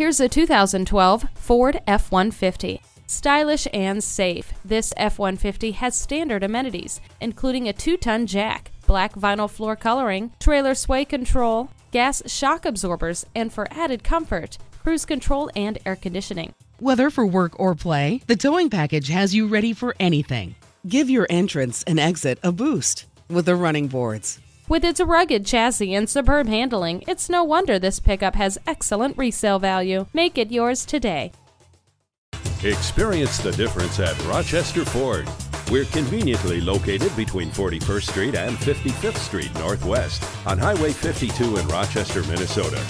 Here's a 2012 Ford F 150. Stylish and safe, this F 150 has standard amenities, including a two ton jack, black vinyl floor coloring, trailer sway control, gas shock absorbers, and for added comfort, cruise control and air conditioning. Whether for work or play, the towing package has you ready for anything. Give your entrance and exit a boost with the running boards. With its rugged chassis and superb handling, it's no wonder this pickup has excellent resale value. Make it yours today. Experience the difference at Rochester Ford. We're conveniently located between 41st Street and 55th Street Northwest on Highway 52 in Rochester, Minnesota.